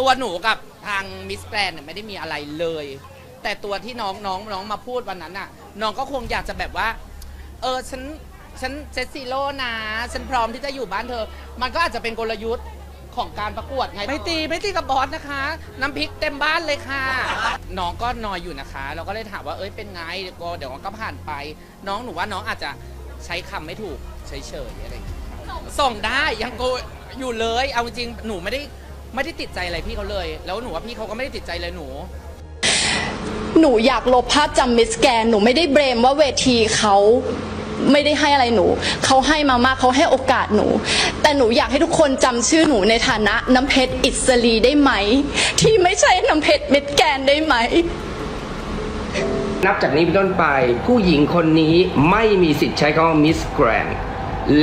ตัวหนูกับทางมิสแกรนด์เนี่ยไม่ได้มีอะไรเลย แต่ตัวที่น้องน้องน้องมาพูดวันนั้นน่ะ น้องก็คงอยากจะแบบว่า เออฉันฉัน set zero นะ ฉันพร้อมที่จะอยู่บ้านเธอ มันก็อาจจะเป็นกลยุทธ์ของการประกวดไง ไม่ตีไม่ตีกับบอสนะคะ น้ำพริกเต็มบ้านเลยค่ะ น้องก็นอยอยู่นะคะ เราก็เลยถามว่าเอ้ยเป็นไงเดี๋ยวก็เดี๋ยวมันก็ผ่านไป น้องหนูว่าน้องอาจจะใช้คำไม่ถูกเฉยๆอะไรอย่างเงี้ยครับส่งได้ยังโกอยู่เลย เอาจริงๆหนูไม่ได้ ไม่ได้ติดใจอะไรพี่เขาเลย แล้วหนูว่าพี่เขาก็ไม่ได้ติดใจเลยหนู หนูอยากลบภาพจำมิสแกนหนูไม่ได้เบรมว่าเวทีเขาไม่ได้ให้อะไรหนู เขาให้มามากเขาให้โอกาสหนู แต่หนูอยากให้ทุกคนจำชื่อหนูในฐานะน้ำเพชรอิสรีได้ไหม ที่ไม่ใช่น้ำเพชรมิสแกนได้ไหม นับจากนี้เป็นต้นไป ผู้หญิงคนนี้ไม่มีสิทธิ์ใช้คำว่ามิสแกรน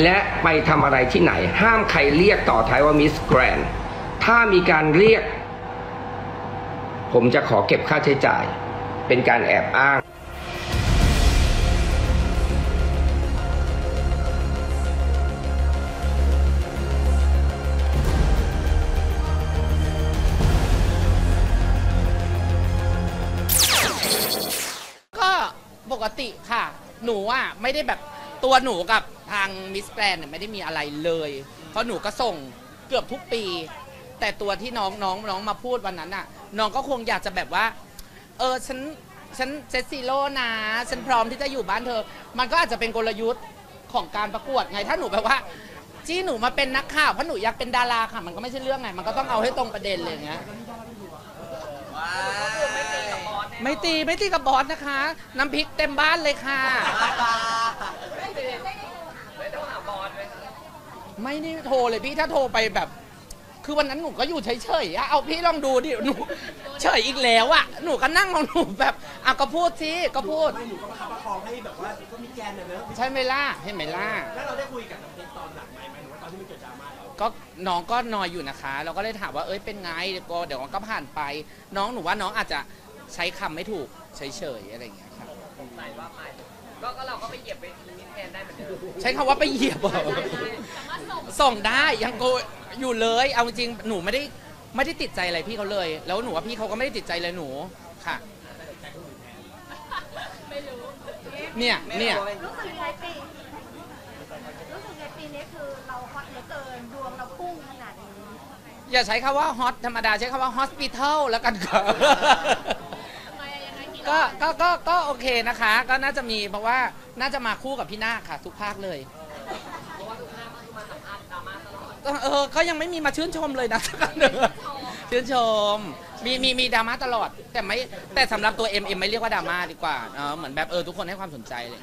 และไปทำอะไรที่ไหน ห้ามใครเรียกต่อท้ายว่ามิสแกรน ถ้ามีการเรียก ผมจะขอเก็บค่าใช้จ่าย เป็นการแอบอ้างก็ปกติค่ะ หนูอะไม่ได้แบบตัวหนูกับทางมิสแกรนด์เนี่ยไม่ได้มีอะไรเลย เพราะหนูก็ส่งเกือบทุกปี แต่ตัวที่น้องน้องน้องมาพูดวันนั้นน่ะ น้องก็คงอยากจะแบบว่า เออฉันฉัน set zero นะ ฉันพร้อมที่จะอยู่บ้านเธอ มันก็อาจจะเป็นกลยุทธ์ของการประกวดไง ถ้าหนูแบบว่าจี้หนูมาเป็นนักข่าวเพราะหนูอยากเป็นดาราค่ะ มันก็ไม่ใช่เรื่องไง มันก็ต้องเอาให้ตรงประเด็นเลยอย่างเงี้ย ไม่ตีไม่ตีกับบอสนะคะ น้ำพริกเต็มบ้านเลยค่ะ ไม่ได้โทรเลยพี่ถ้าโทรไปแบบ คือวันนั้นหนูก็อยู่เฉยๆอะเอาพี่ลองดูดิ หนูเฉยอีกแล้วอะหนูก็นั่งของหนูแบบอะก็พูดสิ ก็พูด ไม่หนูก็ประคับประคองให้แบบว่าก็มีแกนเนี่ยนะใช่ไหมล่ะเห็นไหมล่ะ แล้วเราได้คุยกับน้ำเพชรตอนหลังไหมหมายถึงว่าตอนที่มันเกิดดราม่าแล้วก็น้องก็นอยอยู่นะคะ เราก็เลยถามว่า เอ้ย เป็นไง เดี๋ยวก็เดี๋ยวมันก็ผ่านไป น้องหนูว่าน้องอาจจะใช้คำไม่ถูกเฉยๆอะไรอย่างเงี้ยครับใส่ว่าไป ก็ก็เราก็ไปเหยียบไปทีมิสแกนได้เหมือนเดิมใช้คำว่าไปเหยียบเหรอส่งได้ยังโกอยู่เลย เอาจริงๆหนูไม่ได้ไม่ได้ติดใจอะไรพี่เขาเลย แล้วหนูว่าพี่เขาก็ไม่ได้ติดใจเลยหนูค่ะเนี่ยเนี่ย รู้สึกยังไงปีรู้สึกยังไงปีนี้คือเราฮอตเหลือเกินดวงเราพุ่งขนาดนี้ อย่าใช้คำว่า hot ธรรมดาใช้คำว่า hospital แล้วกันก่อน ก็ก็ก็โอเคนะคะ ก็น่าจะมีเพราะว่าน่าจะมาคู่กับพี่นาคค่ะ ทุกภาคเลยเออเขายังไม่มีมาชื่นชมเลยนะสักหนึ่งชื่นชม มีมีมีดราม่าตลอด แต่ไม่แต่สำหรับตัวเอ็มเอ็มไม่เรียกว่าดราม่าดีกว่าเออเหมือนแบบเออทุกคนให้ความสนใจเลย